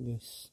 Yes.